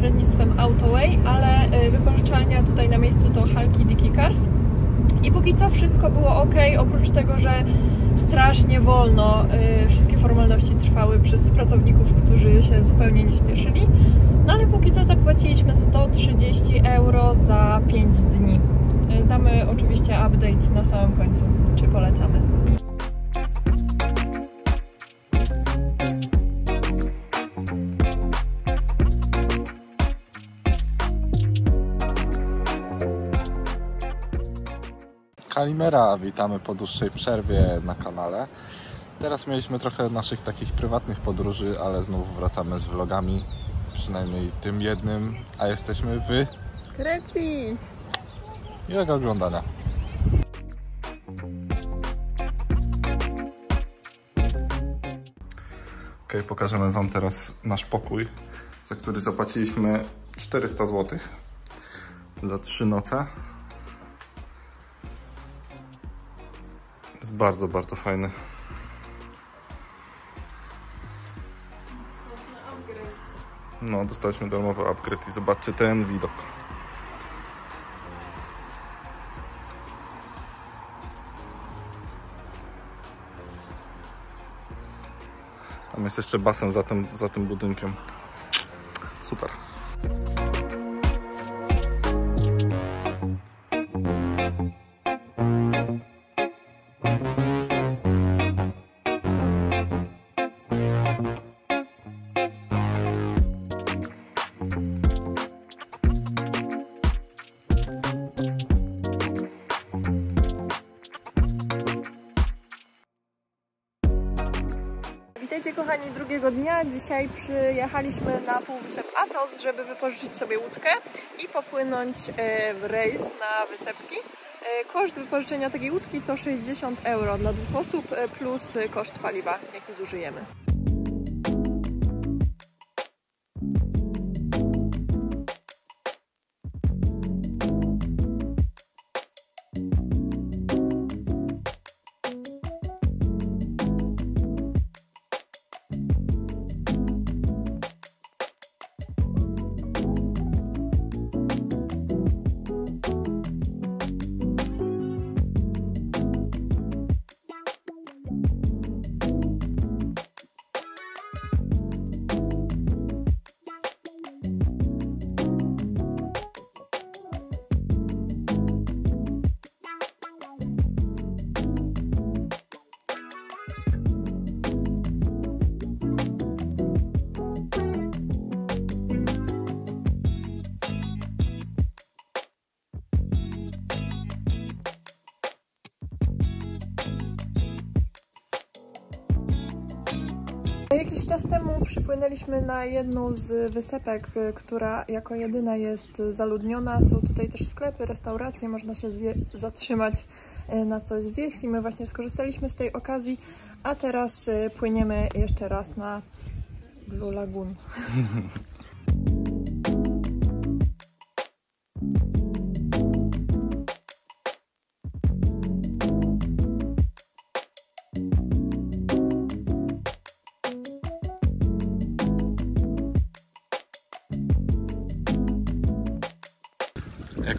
pośrednictwem Autoway, ale y, wypożyczalnia tutaj na miejscu to Halki Dicky Cars. I póki co wszystko było ok, oprócz tego, że strasznie wolno y, wszystkie formalności trwały przez pracowników, którzy się zupełnie nie śpieszyli. No ale póki co zapłaciliśmy 130 euro za 5 dni. Y, Damy oczywiście update na samym końcu, czy polecamy. Kalimera, witamy po dłuższej przerwie na kanale. Teraz mieliśmy trochę naszych takich prywatnych podróży, ale znowu wracamy z vlogami, przynajmniej tym jednym, a jesteśmy w Grecji! miłego oglądania. Ok, pokażemy Wam teraz nasz pokój, za który zapłaciliśmy 400 zł za 3 noce. Jest bardzo, bardzo fajny. No, dostaliśmy darmowy upgrade i zobaczcie ten widok. Tam jest jeszcze basen za tym, za tym budynkiem. Super. Witajcie kochani drugiego dnia. Dzisiaj przyjechaliśmy na półwysep Athos, żeby wypożyczyć sobie łódkę i popłynąć e, w rejs na wysepki. E, Koszt wypożyczenia takiej łódki to 60 euro dla dwóch osób e, plus koszt paliwa, jaki zużyjemy. Jakiś czas temu przypłynęliśmy na jedną z wysepek, y, która jako jedyna jest zaludniona. Są tutaj też sklepy, restauracje, można się zatrzymać y, na coś zjeść i my właśnie skorzystaliśmy z tej okazji, a teraz y, płyniemy jeszcze raz na Blue Lagoon.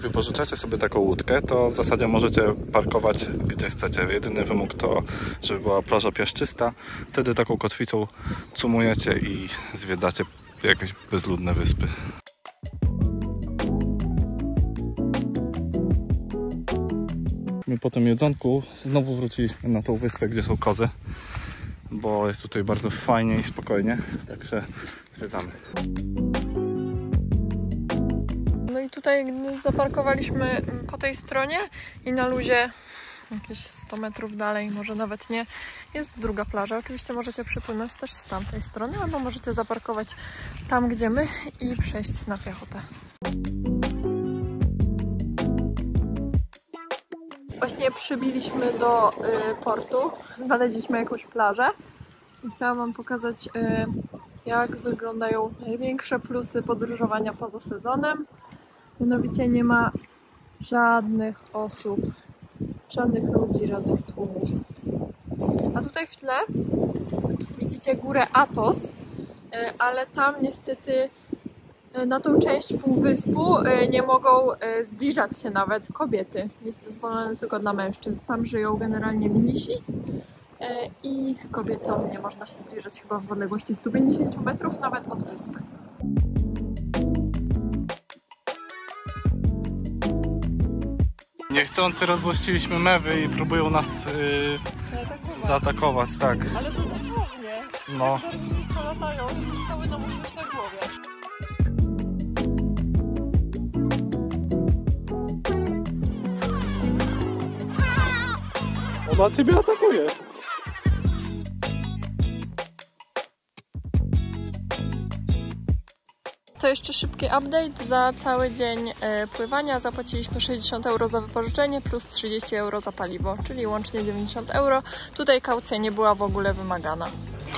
Wypożyczacie sobie taką łódkę, to w zasadzie możecie parkować gdzie chcecie. Jedyny wymóg to, żeby była plaża piaszczysta. Wtedy taką kotwicą cumujecie i zwiedzacie jakieś bezludne wyspy. My po tym jedzonku znowu wróciliśmy na tą wyspę, gdzie są kozy, bo jest tutaj bardzo fajnie i spokojnie, także zwiedzamy. Tutaj zaparkowaliśmy po tej stronie i na luzie jakieś 100 metrów dalej, może nawet nie, jest druga plaża. Oczywiście możecie przypłynąć też z tamtej strony, albo możecie zaparkować tam, gdzie my i przejść na piechotę. Właśnie przybiliśmy do y, portu, znaleźliśmy jakąś plażę i chciałam Wam pokazać, y, jak wyglądają największe plusy podróżowania poza sezonem. Mianowicie nie ma żadnych osób, żadnych ludzi, żadnych tłumów. A tutaj w tle widzicie górę Atos, e, ale tam niestety e, na tą część półwyspu e, nie mogą zbliżać się nawet kobiety. Jest dozwolone tylko dla mężczyzn. Tam żyją generalnie mnisi i kobietom nie można się zbliżać chyba w odległości 150 metrów nawet od wyspy. Niechcący rozłościliśmy mewy i próbują nas yy, zaatakować, tak. Ale to dosłownie. No. Bardzo blisko latają, cały nam usiąść na głowie. Ona ciebie atakuje. To jeszcze szybki update. Za cały dzień e, pływania zapłaciliśmy 60 euro za wypożyczenie plus 30 euro za paliwo, czyli łącznie 90 euro. Tutaj kaucja nie była w ogóle wymagana.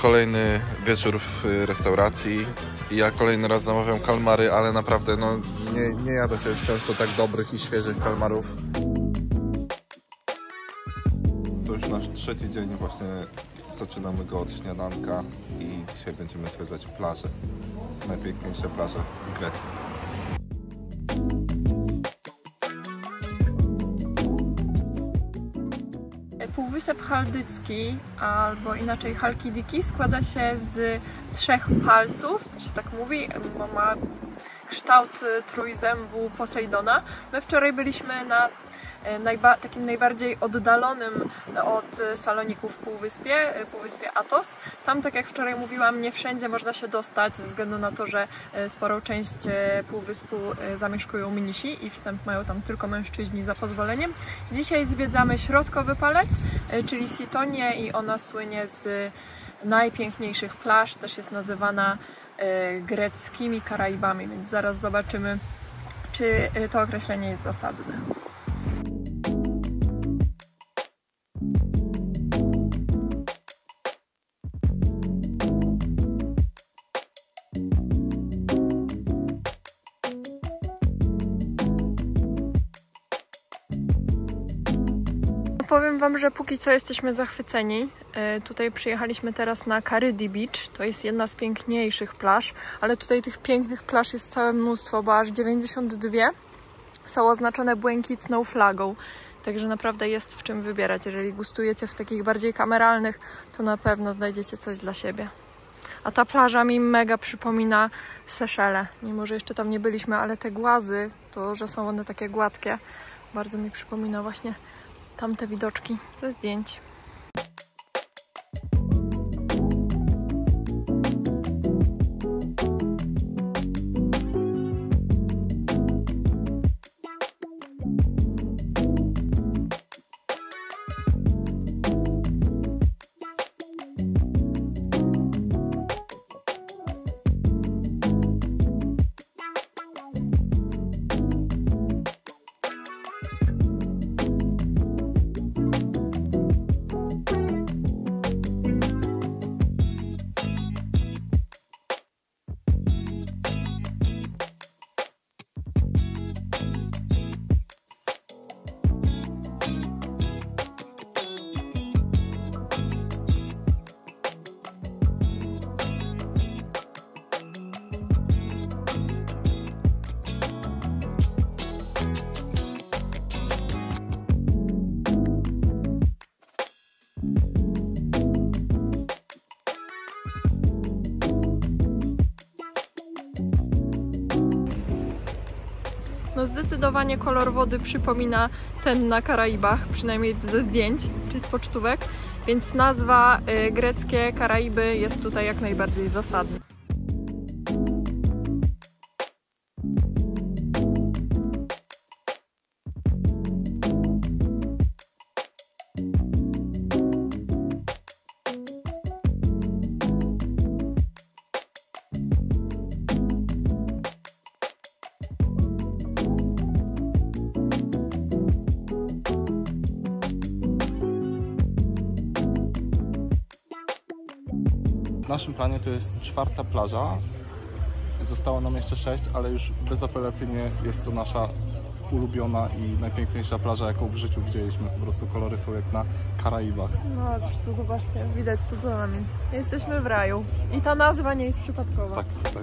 Kolejny wieczór w y, restauracji. Ja kolejny raz zamawiam kalmary, ale naprawdę no, nie, nie jada się często tak dobrych i świeżych kalmarów. To już nasz trzeci dzień, właśnie zaczynamy go od śniadanka i dzisiaj będziemy zwiedzać plaże. Najpiękniejsze plaże w Grecji. Półwysep Chaldycki, albo inaczej Halkidiki, składa się z trzech palców, to się tak mówi, bo ma kształt trójzębu Posejdona. My wczoraj byliśmy na najba, takim najbardziej oddalonym od e, Saloników półwyspie, e, półwyspie Atos. Tam, tak jak wczoraj mówiłam, nie wszędzie można się dostać ze względu na to, że e, sporą część e, półwyspu e, zamieszkują mnisi i wstęp mają tam tylko mężczyźni za pozwoleniem. Dzisiaj zwiedzamy środkowy palec, e, czyli Sitonię i ona słynie z najpiękniejszych plaż, też jest nazywana e, greckimi Karaibami, więc zaraz zobaczymy, czy e, to określenie jest zasadne. Wam, że póki co jesteśmy zachwyceni. E, Tutaj przyjechaliśmy teraz na Karydi Beach. To jest jedna z piękniejszych plaż, ale tutaj tych pięknych plaż jest całe mnóstwo, bo aż 92 są oznaczone błękitną flagą. Także naprawdę jest w czym wybierać. Jeżeli gustujecie w takich bardziej kameralnych, to na pewno znajdziecie coś dla siebie. A ta plaża mi mega przypomina Seszele. Mimo, że jeszcze tam nie byliśmy, ale te głazy, to, że są one takie gładkie, bardzo mi przypomina właśnie tamte widoczki ze zdjęć. Zdecydowanie kolor wody przypomina ten na Karaibach, przynajmniej ze zdjęć czy z pocztówek, więc nazwa y, greckie Karaiby jest tutaj jak najbardziej zasadna. Naszym planie to jest czwarta plaża. Zostało nam jeszcze sześć, ale już bezapelacyjnie jest to nasza ulubiona i najpiękniejsza plaża, jaką w życiu widzieliśmy. Po prostu kolory są jak na Karaibach. No, tu zobaczcie, widać tu za nami. Jesteśmy w raju. I ta nazwa nie jest przypadkowa. Tak, tak.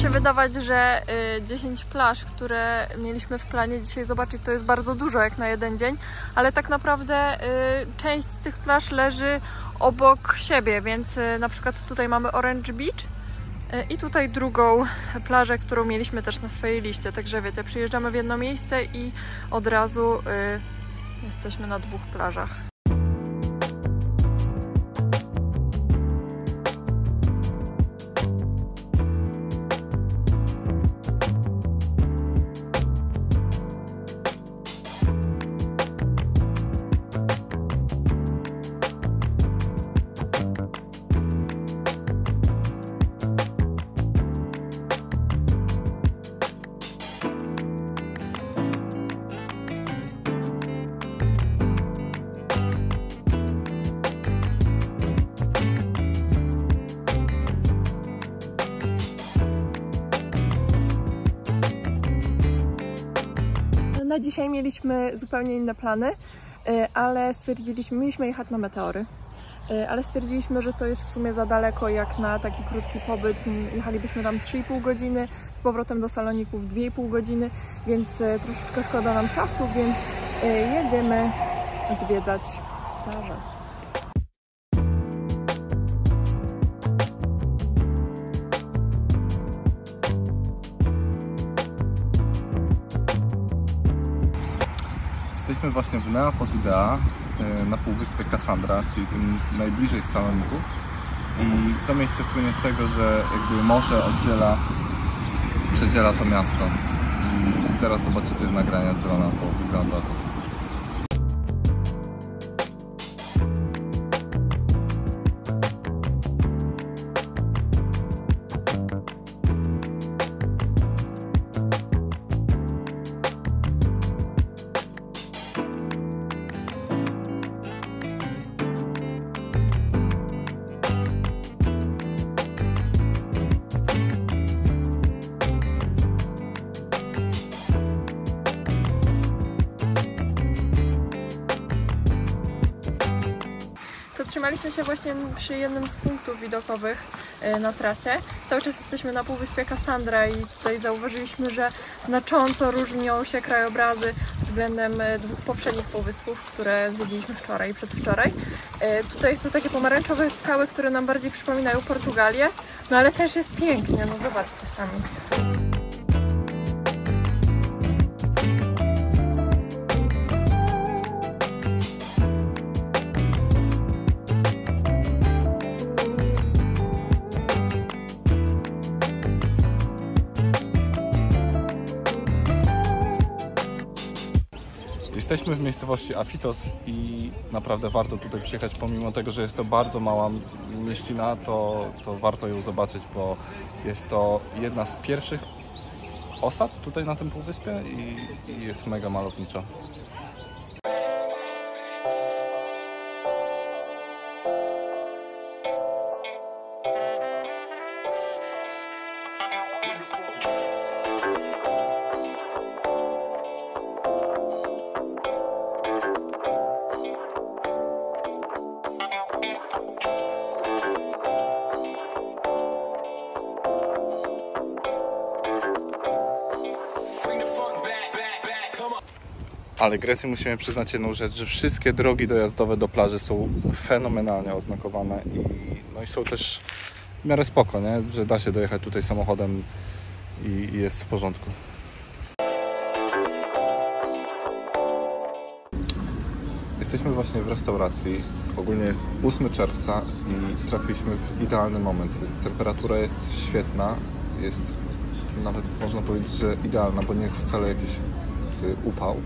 Się wydawać, że y, 10 plaż, które mieliśmy w planie dzisiaj zobaczyć, to jest bardzo dużo jak na jeden dzień, ale tak naprawdę y, część z tych plaż leży obok siebie, więc y, na przykład tutaj mamy Orange Beach y, i tutaj drugą plażę, którą mieliśmy też na swojej liście. Także wiecie, przyjeżdżamy w jedno miejsce i od razu y, jesteśmy na dwóch plażach. Dzisiaj mieliśmy zupełnie inne plany, y, ale stwierdziliśmy, mieliśmy jechać na meteory, y, ale stwierdziliśmy, że to jest w sumie za daleko jak na taki krótki pobyt. Jechalibyśmy tam 3,5 godziny, z powrotem do Saloników 2,5 godziny, więc y, troszeczkę szkoda nam czasu, więc jedziemy zwiedzać plażę. Właśnie w Neapod Idea e, na półwyspie Cassandra, czyli tym najbliżej Saloników. I to miejsce słynie z tego, że jakby morze oddziela, przedziela to miasto. I zaraz zobaczycie nagrania z drona, bo wygląda to Zatrzymaliśmy się właśnie przy jednym z punktów widokowych e, na trasie. Cały czas jesteśmy na półwyspie Cassandra i tutaj zauważyliśmy, że znacząco różnią się krajobrazy względem e, dwóch poprzednich półwyspów, które zwiedziliśmy wczoraj i przedwczoraj. E, Tutaj są takie pomarańczowe skały, które nam bardziej przypominają Portugalię, no ale też jest pięknie, no zobaczcie sami. Jesteśmy w miejscowości Afitos i naprawdę warto tutaj przyjechać, pomimo tego, że jest to bardzo mała mieścina, to, to warto ją zobaczyć, bo jest to jedna z pierwszych osad tutaj na tym półwyspie i, i jest mega malowniczo. Ale Grecji musimy przyznać jedną rzecz, że wszystkie drogi dojazdowe do plaży są fenomenalnie oznakowane i, no i są też w miarę spoko, nie? że da się dojechać tutaj samochodem i, i jest w porządku. Jesteśmy właśnie w restauracji. Ogólnie jest 8 czerwca i trafiliśmy w idealny moment. Temperatura jest świetna, jest nawet można powiedzieć, że idealna, bo nie jest wcale jakiś y, upał.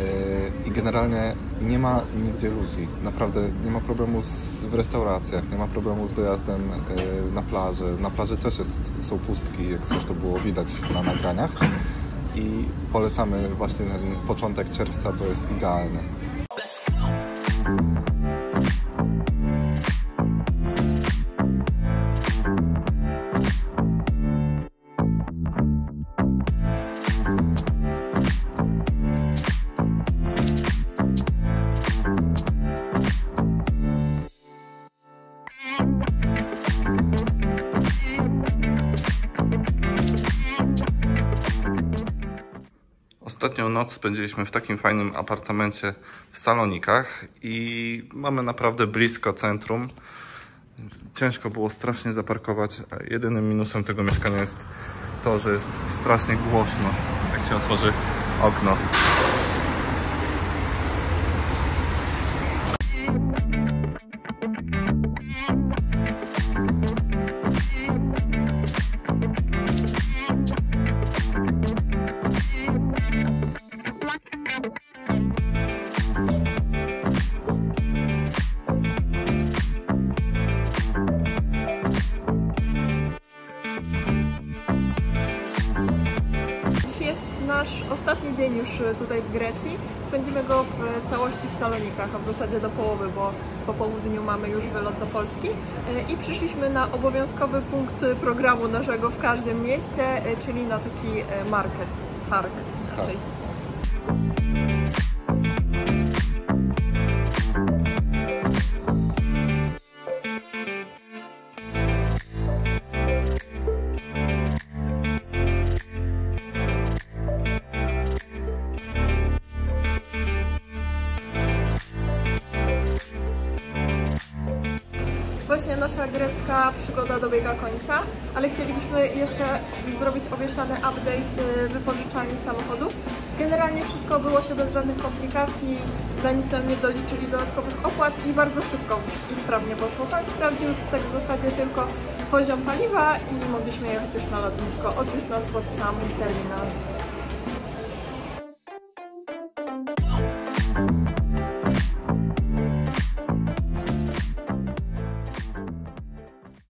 Y, I generalnie nie ma nigdzie ludzi. Naprawdę nie ma problemu z, w restauracjach, nie ma problemu z dojazdem y, na plażę. Na plaży też jest, są pustki, jak zresztą było widać na nagraniach. I polecamy właśnie ten początek czerwca, bo jest idealny. Ostatnią noc spędziliśmy w takim fajnym apartamencie w Salonikach i mamy naprawdę blisko centrum. Ciężko było strasznie zaparkować. Jedynym minusem tego mieszkania jest to, że jest strasznie głośno, jak się otworzy okno. Spędzimy go w całości w Salonikach, a w zasadzie do połowy, bo po południu mamy już wylot do Polski. I przyszliśmy na obowiązkowy punkt programu naszego w każdym mieście, czyli na taki market, targ raczej. Właśnie nasza grecka przygoda dobiega końca, ale chcielibyśmy jeszcze zrobić obiecany update y, wypożyczalni samochodów. Generalnie wszystko było się bez żadnych komplikacji, za nic nam nie doliczyli dodatkowych opłat i bardzo szybko i sprawnie poszło. Pan sprawdził tak w zasadzie tylko poziom paliwa i mogliśmy jechać już na lotnisko. Odwiózł nas pod sam terminal.